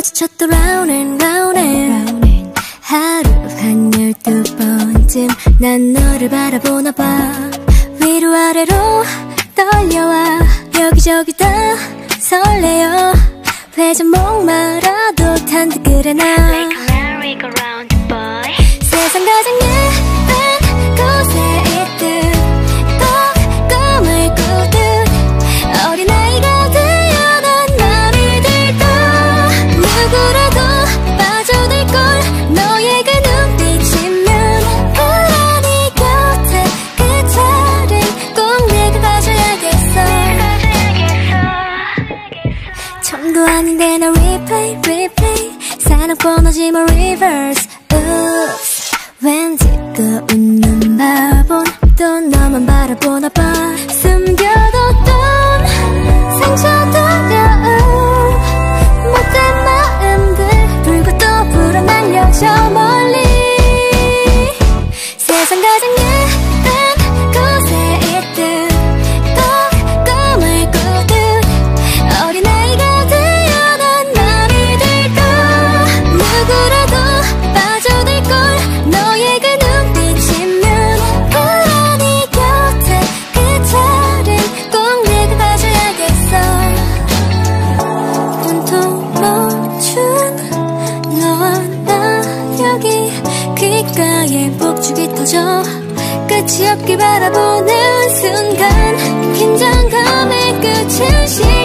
마주쳤던 round and round and 하루 한 열두 번쯤 난 너를 바라보나 봐. 위로 아래로 떨려와 여기저기 다 설레요 회전 목마라도 탄 듯 그래 나 前行。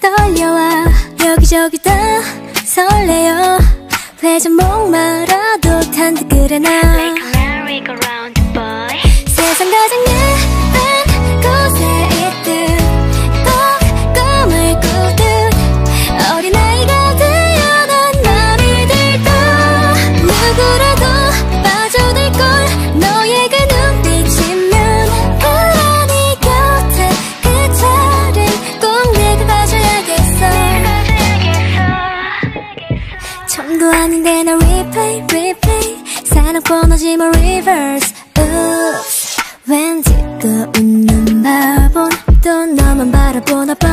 떨려와. 여기저기 다 설레요. 회전 목마라도 탄 듯 그래 나 like se상 가장 my reverse. Oops. 왠지 또 웃는 바본 또 너만 바라보나 봐.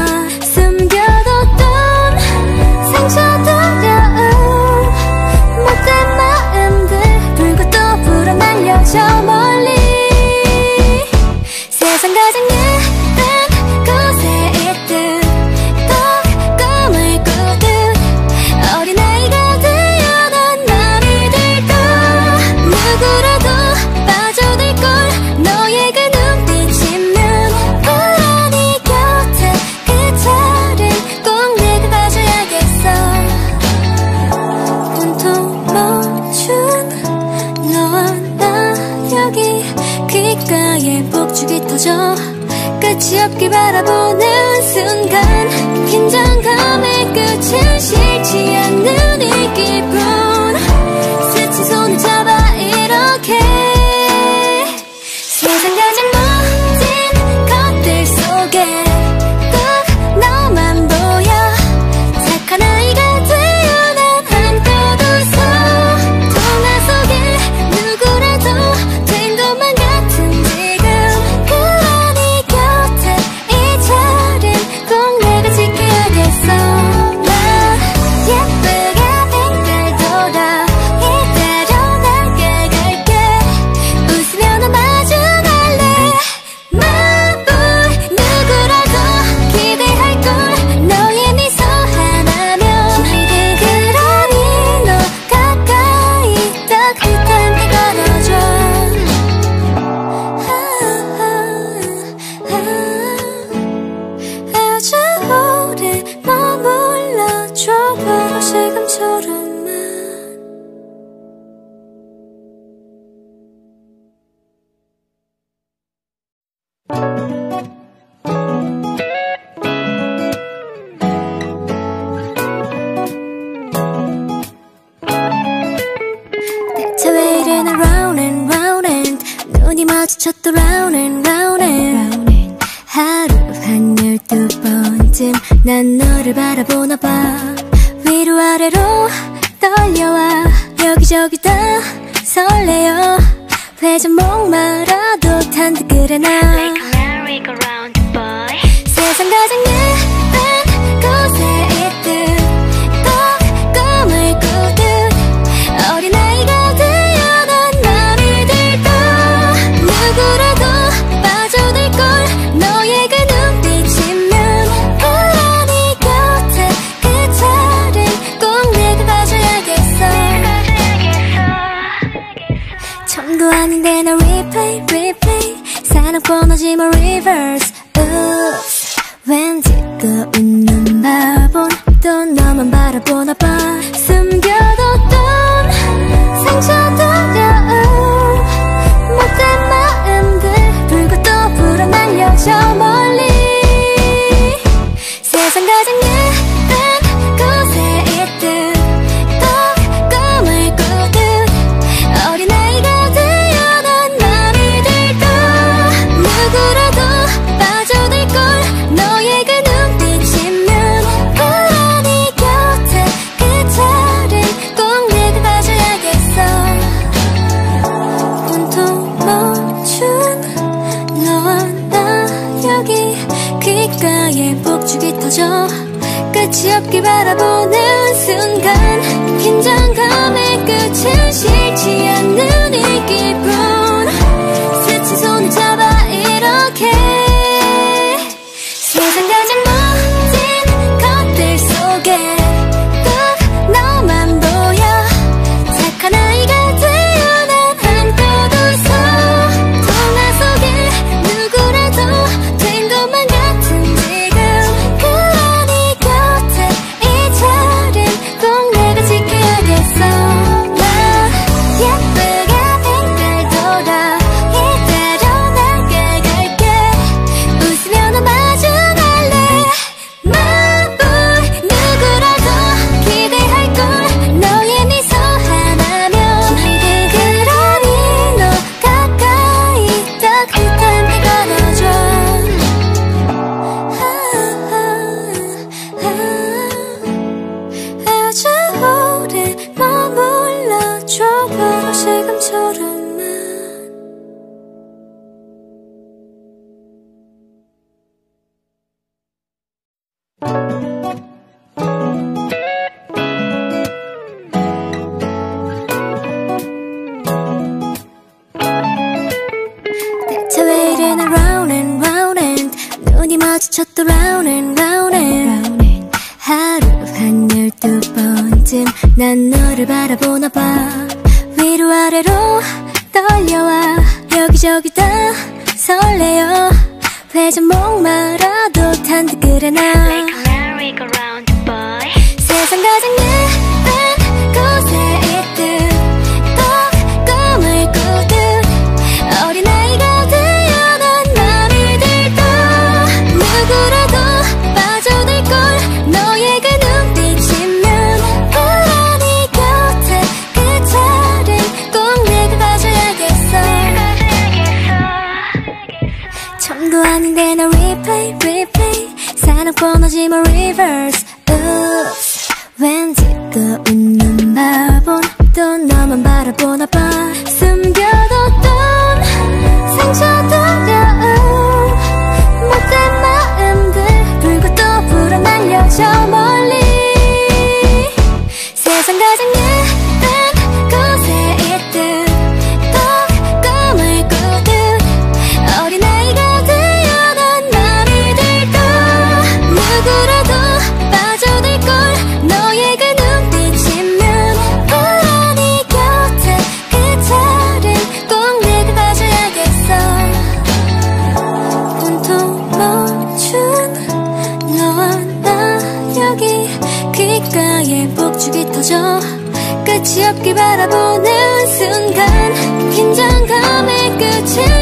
끝이 없길 바라보는 순간 긴장감에 끝을 싫지 않는 이 기분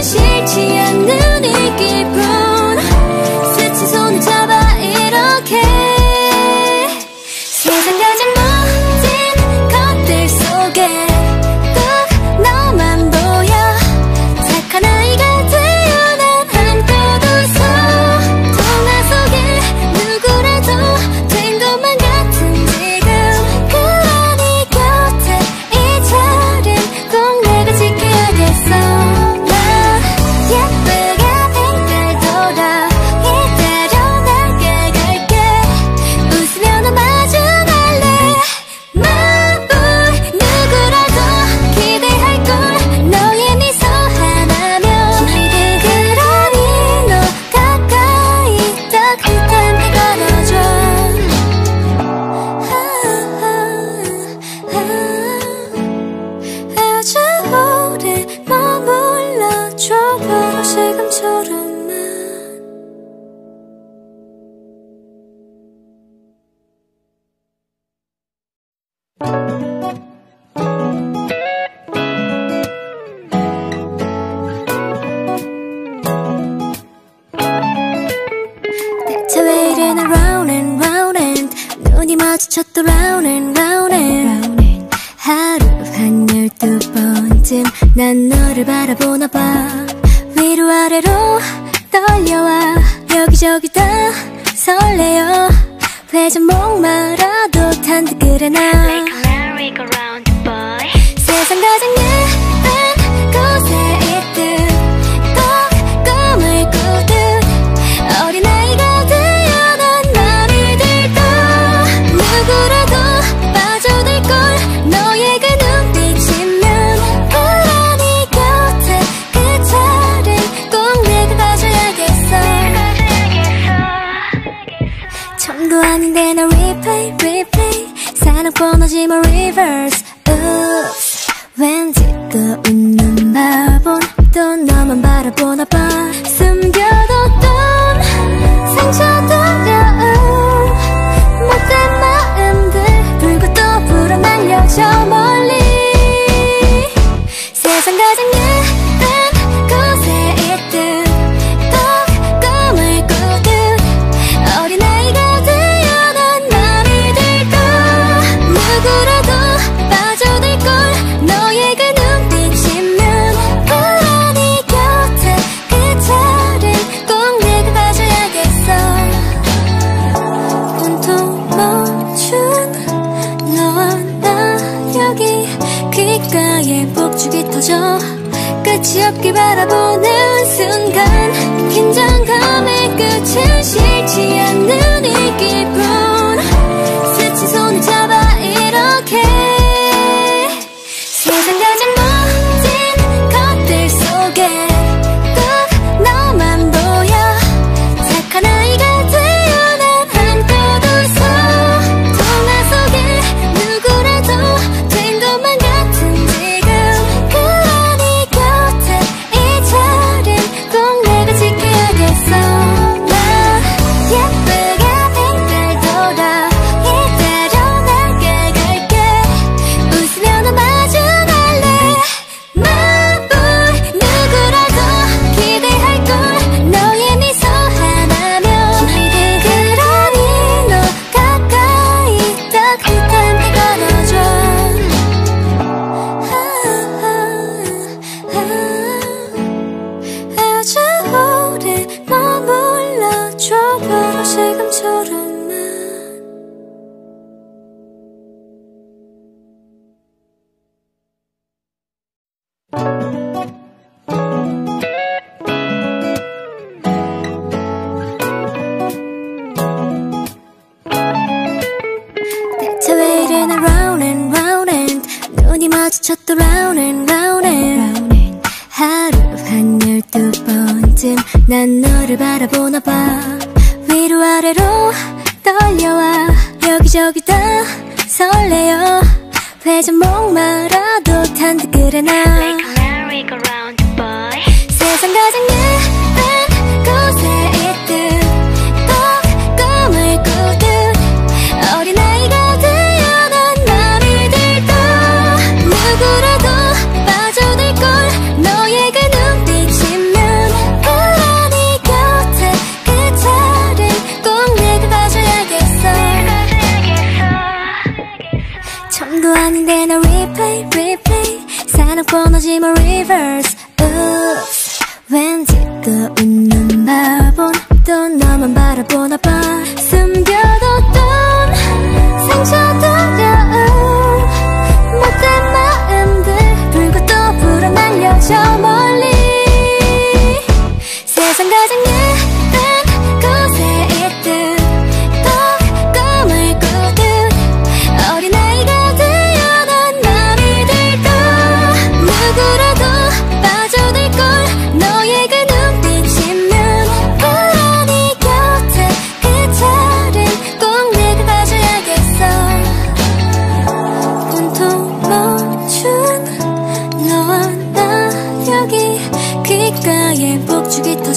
싫지 않는 이 기분 replay 사랑 뻔하지만 뭐 reverse. Oops. 왠지 또 웃는 바본 또 너만 바라보나 봐. 끝이 없길 바라보는 순간 긴장감의 끝을 시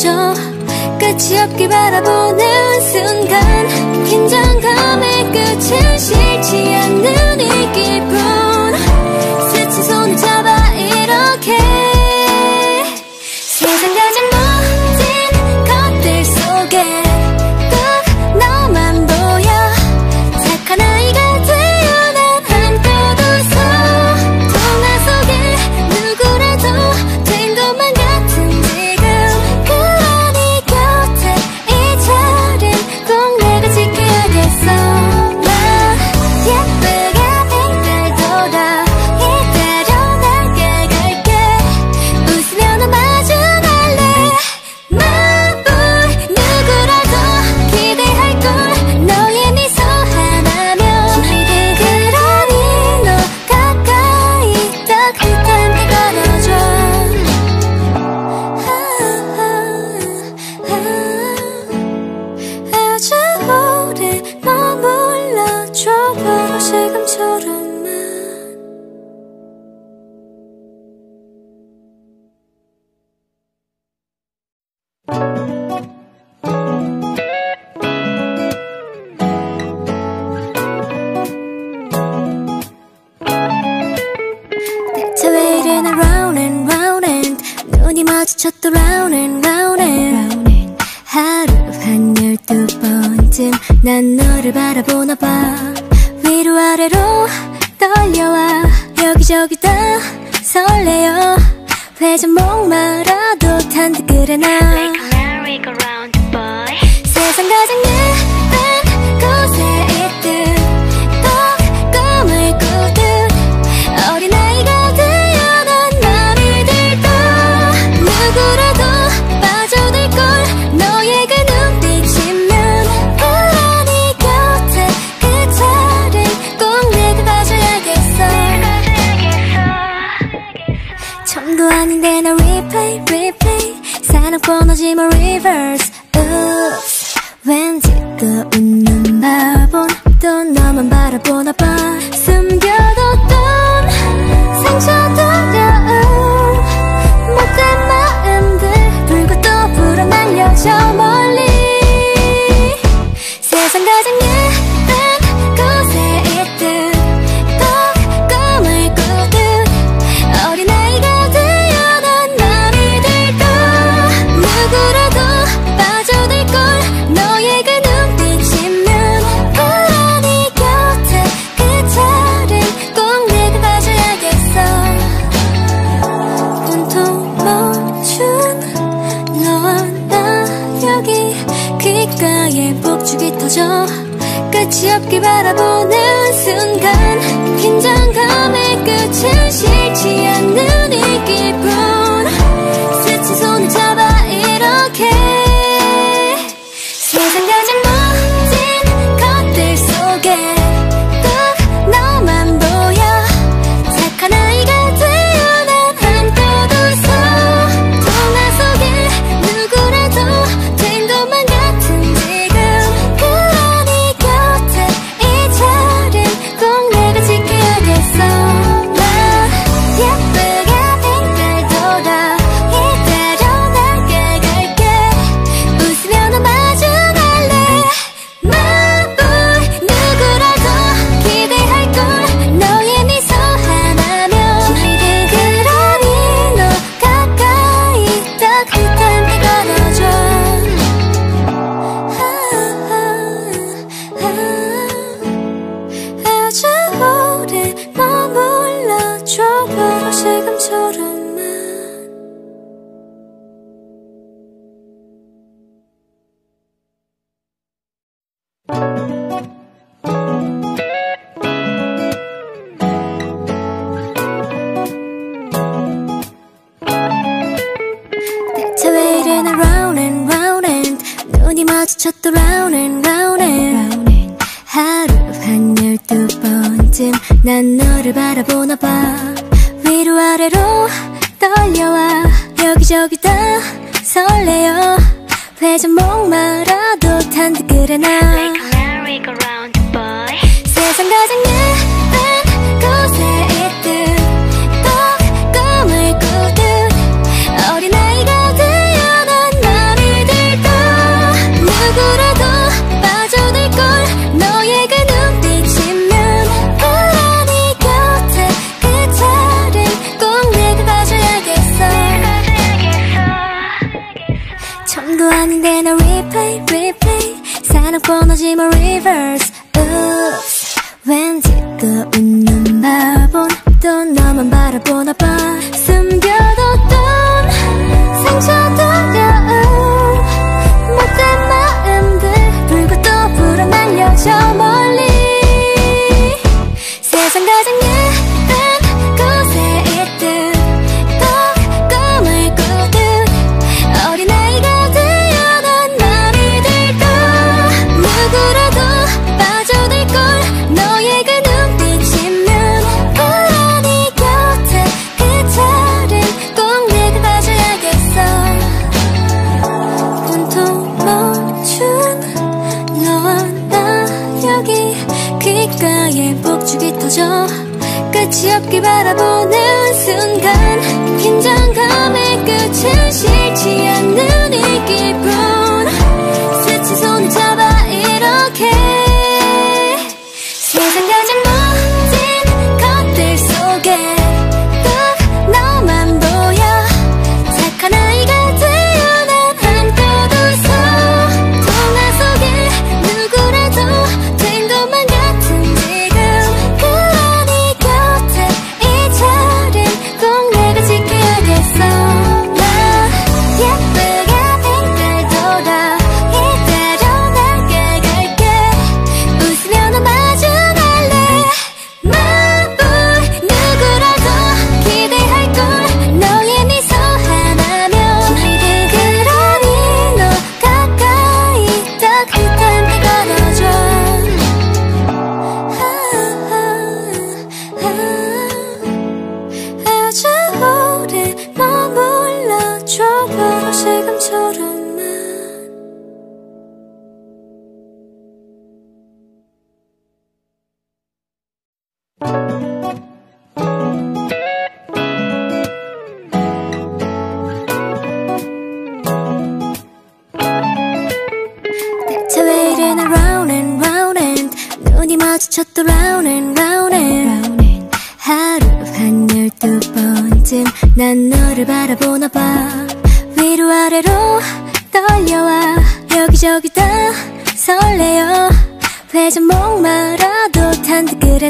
멈춰 끝이 없게 바라보는 순간 긴장감에 끝을 싫지 않는 이 기분 여기 다 설레요. 레전 목마라도 탄 듯 그래 나. 바라보는 순간 긴장감의 끝은 너를 바라보나 봐. 위로 아래로 떨려와. 여기저기 다 설레요 회전 목마라도 탄 듯 그래 나. 심을 reverse Oops. 왠지 또 웃는 바본 또 너만 바라보나 봐.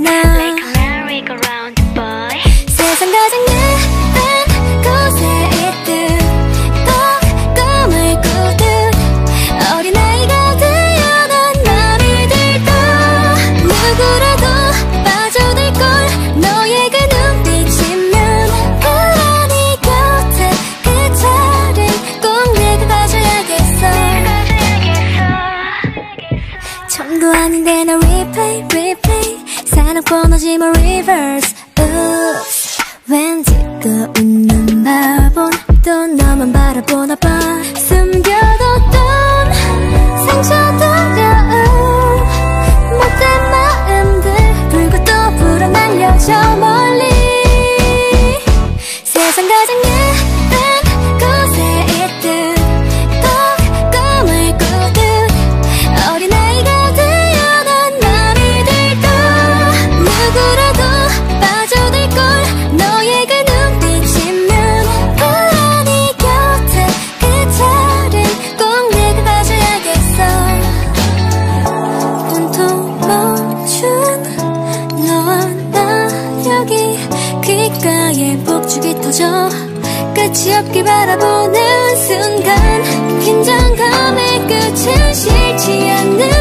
탄 싫지 않는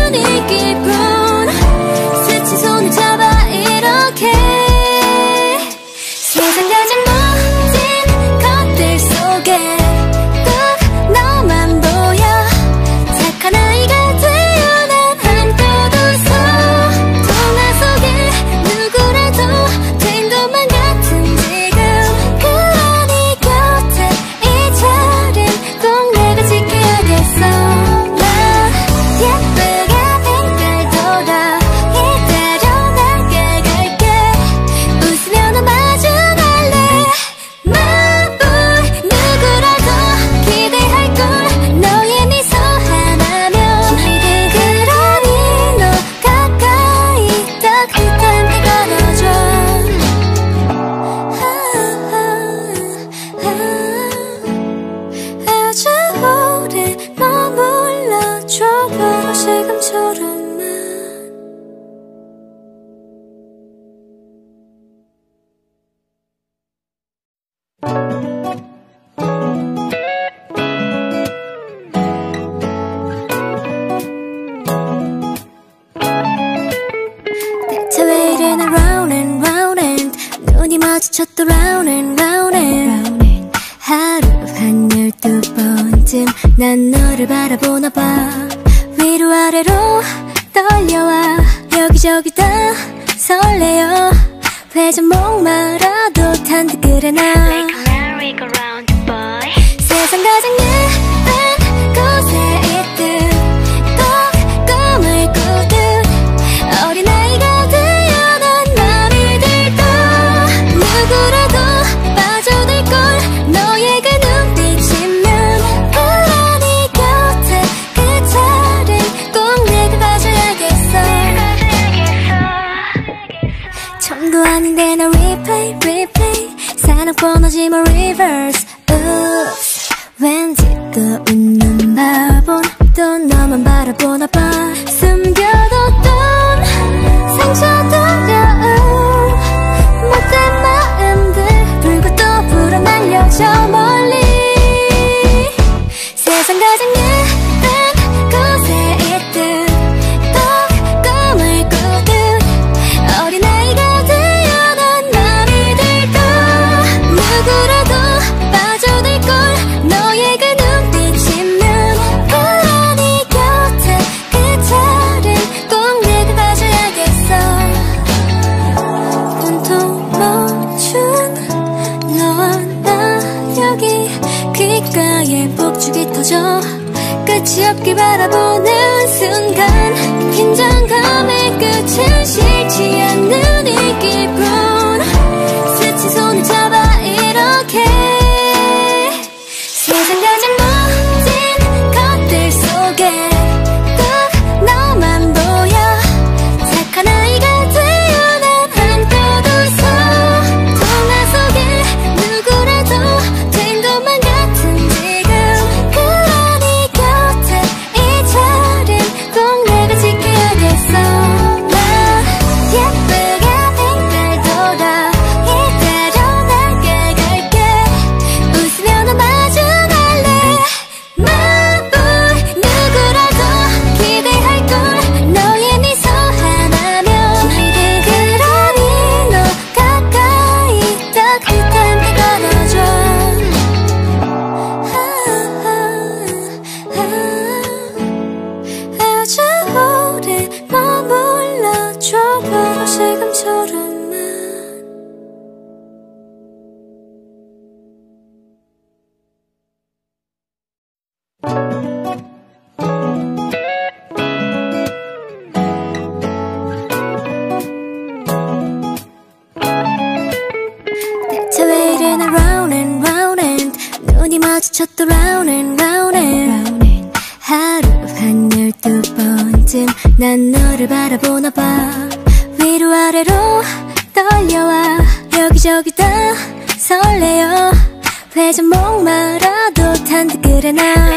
목마라도 탄 그래 나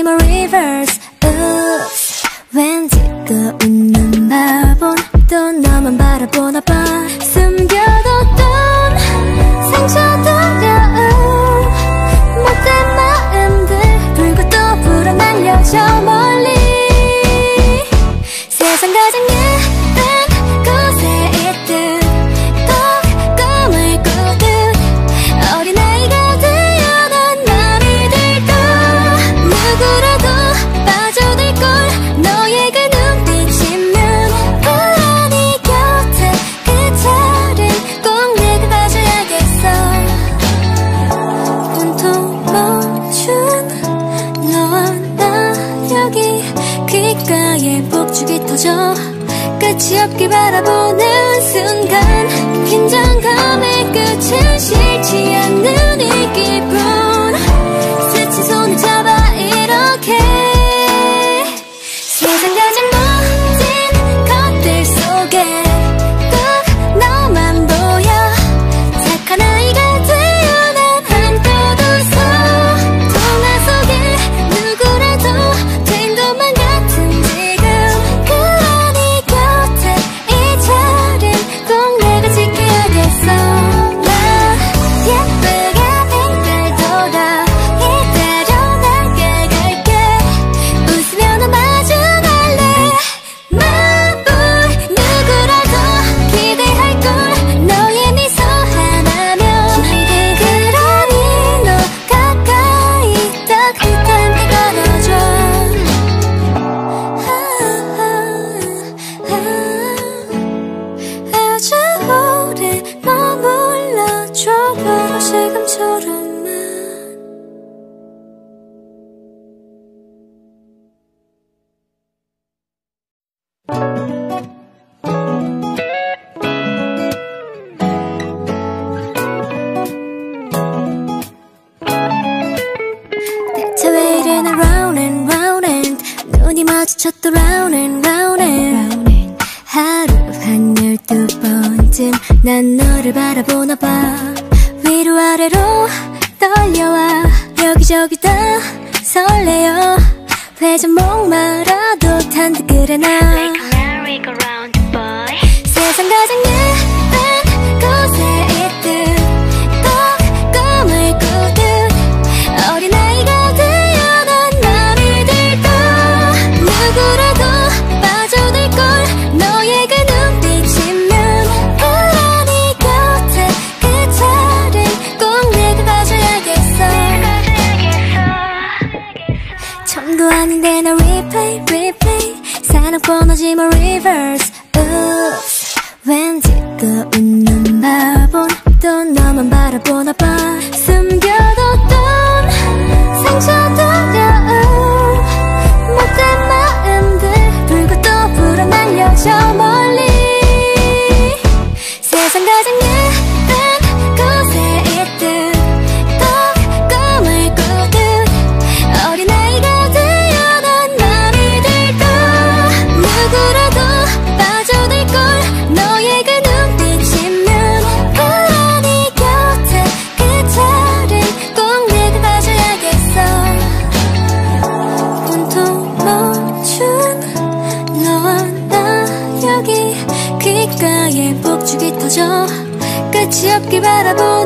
I'm a reverse Oops. 왠지 또 웃는 바본 또 너만 바라보나 저기 다 설레요 회전 목마라도 탄 듯 그래 나 세상 가장 예. my reverse Oops. 왠지 또 웃는 바본 또 너만 바라보나 봐. 나도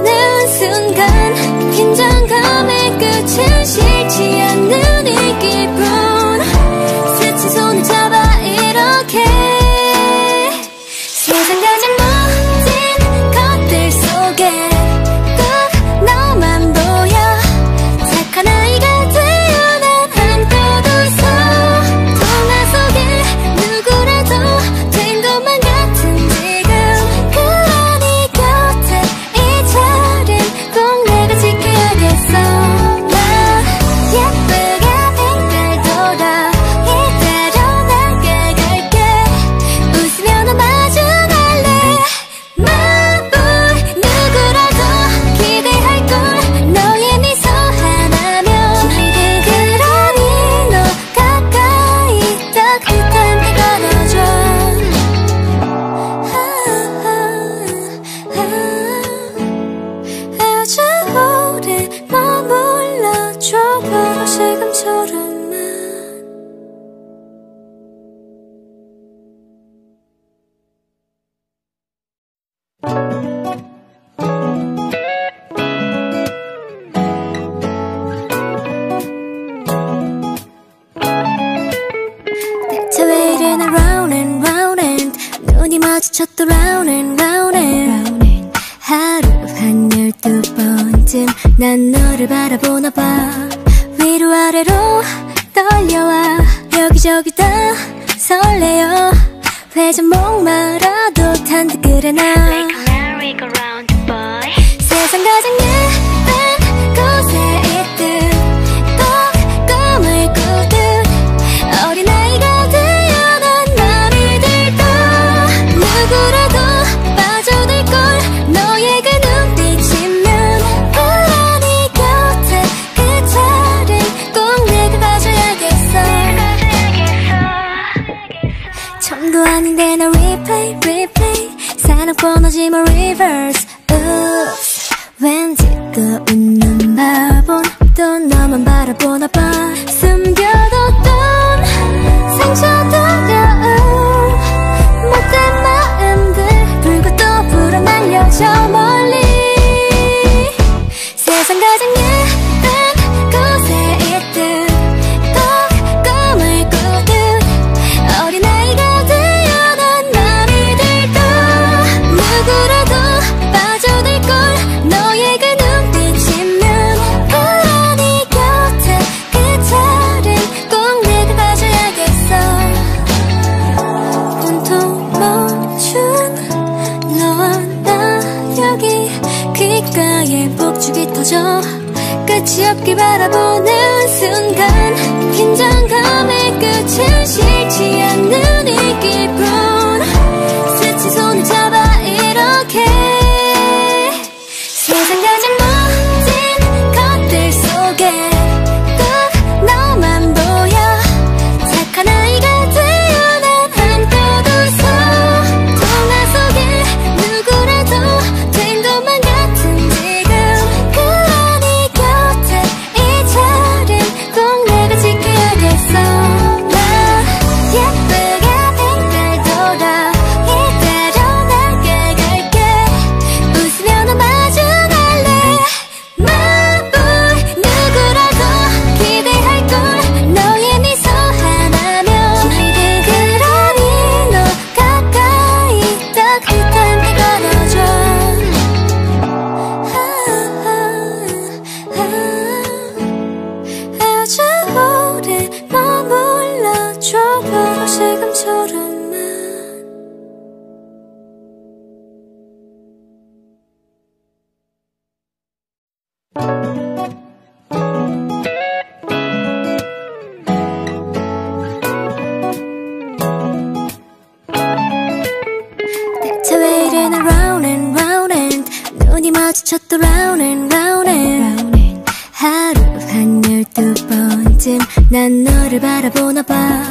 바라보나 봐.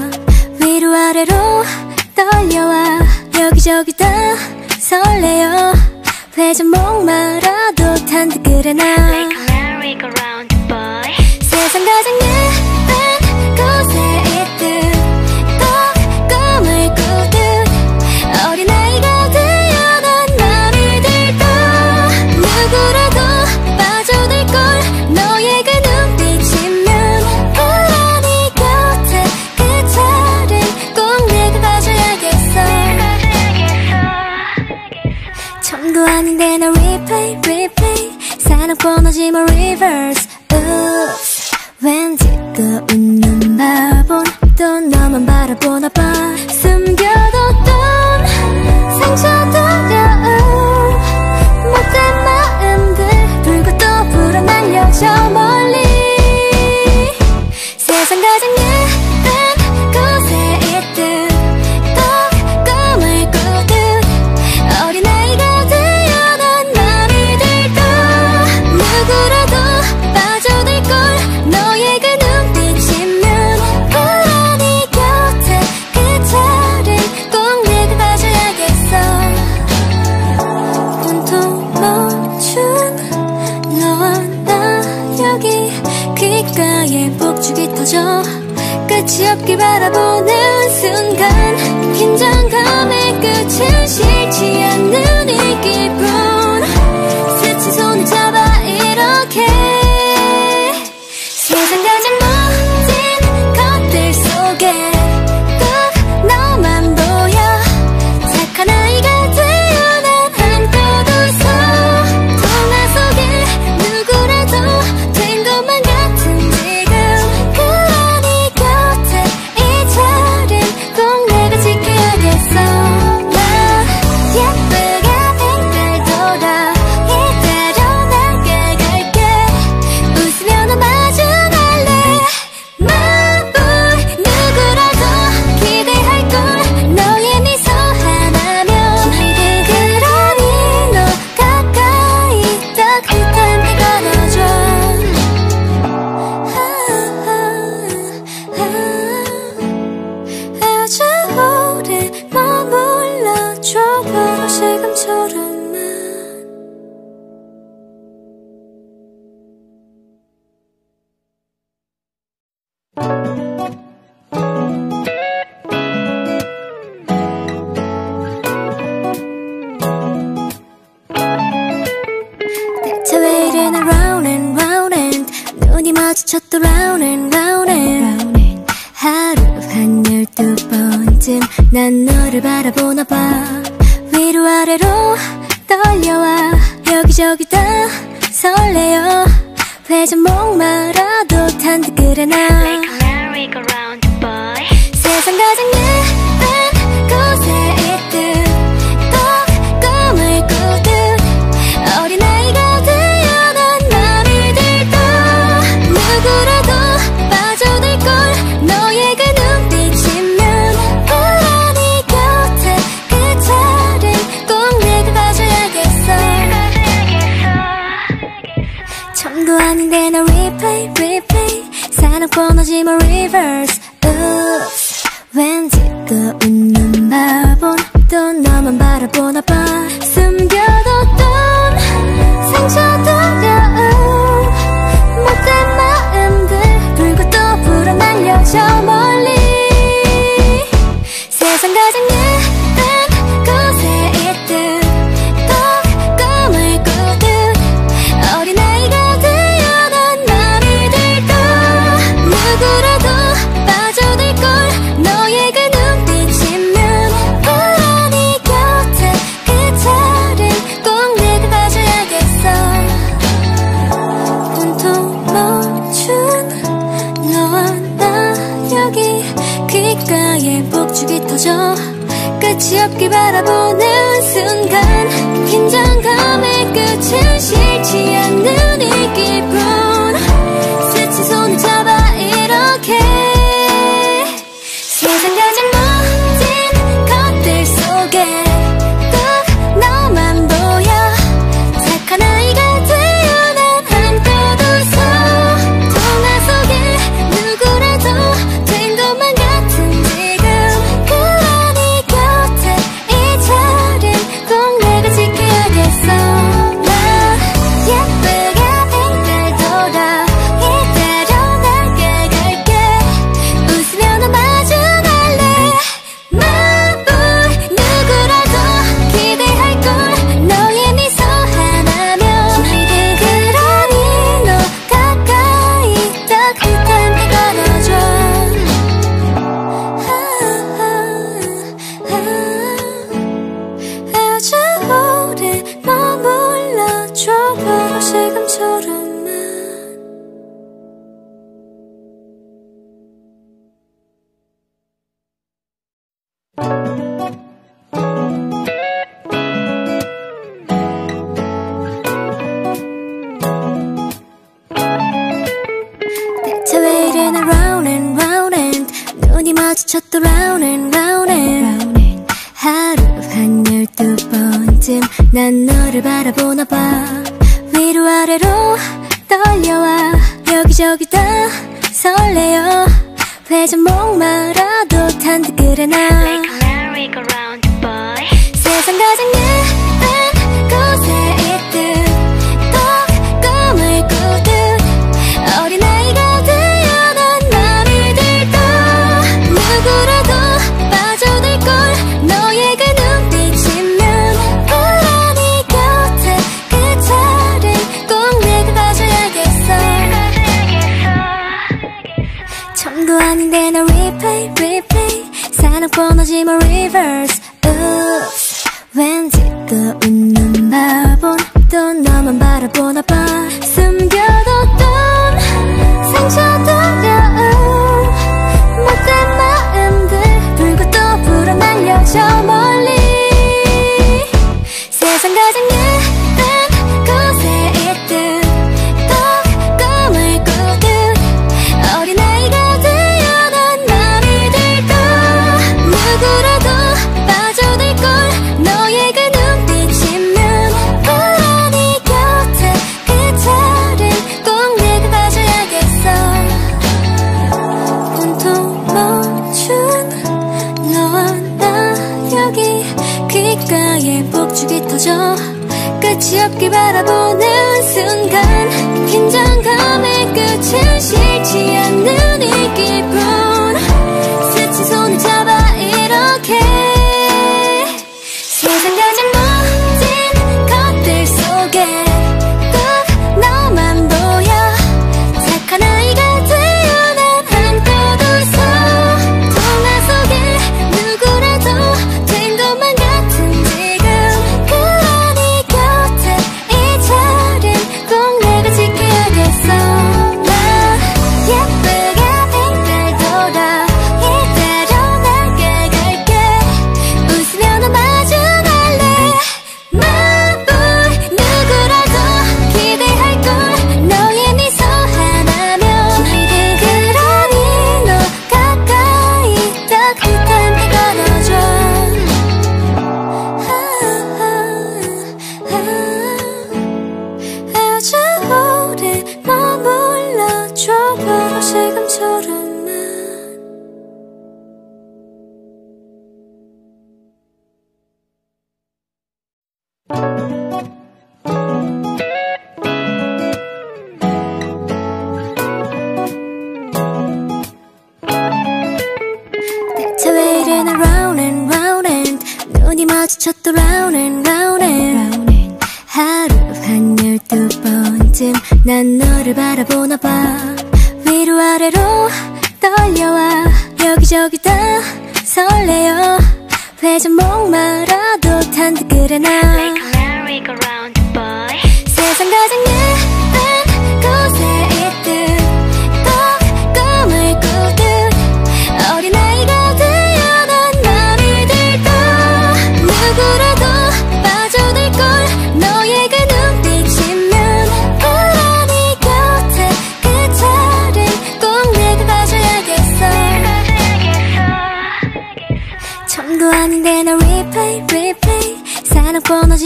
위로 아래로 떨려와. 여기저기 다 설레요. 회전 목마라도 탄 듯 그래 나 세상 가장 예- 뻔하지만 reverse. Oops. 왠지 그 웃는 바보 또 너만 바라보나 봐. te 여기저기 다 설레요. 회전 목마라도 탄 듯 그래 나 세상 가장 예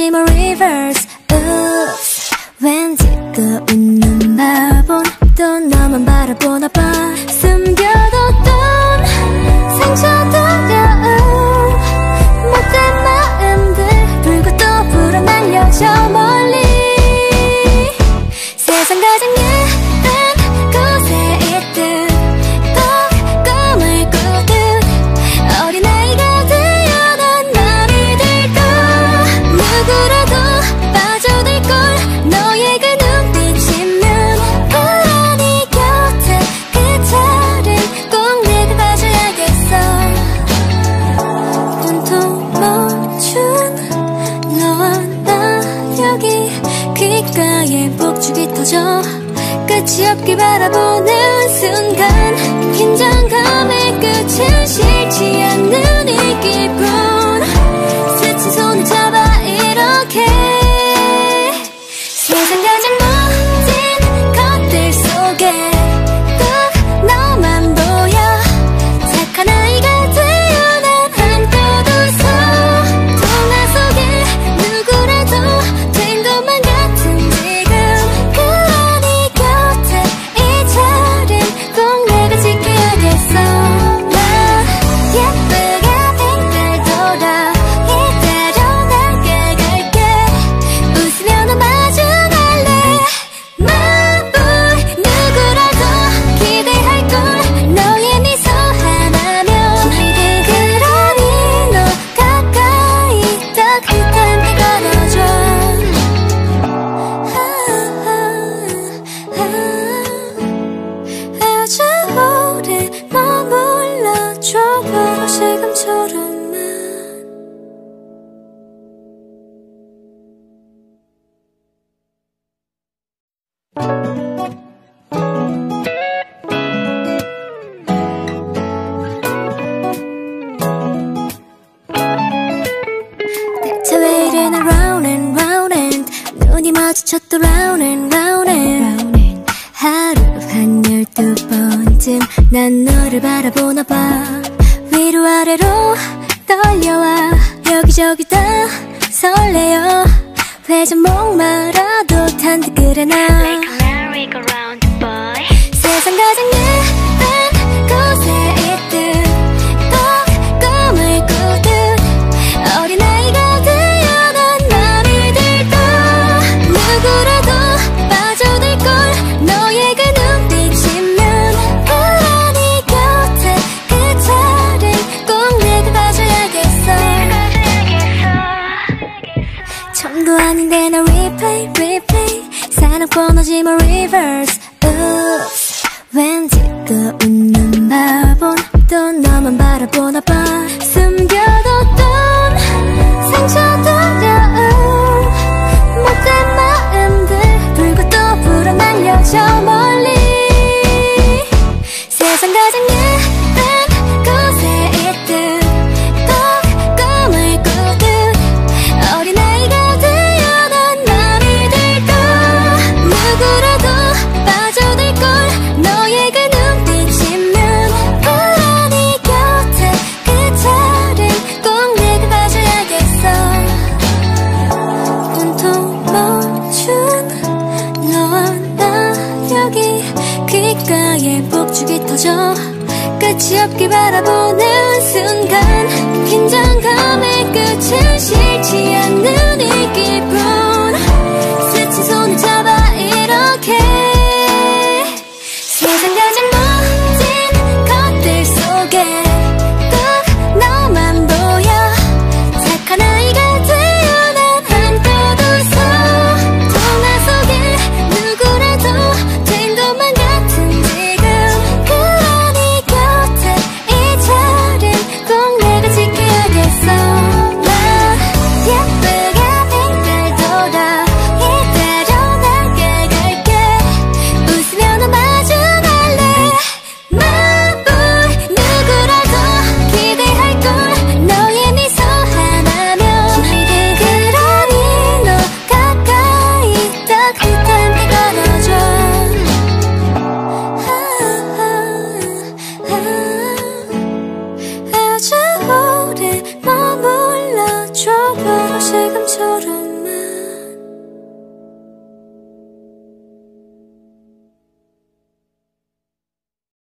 I'm a reverse Oops. 왠지 또 웃는 바본 또 너만 바라보나 봐.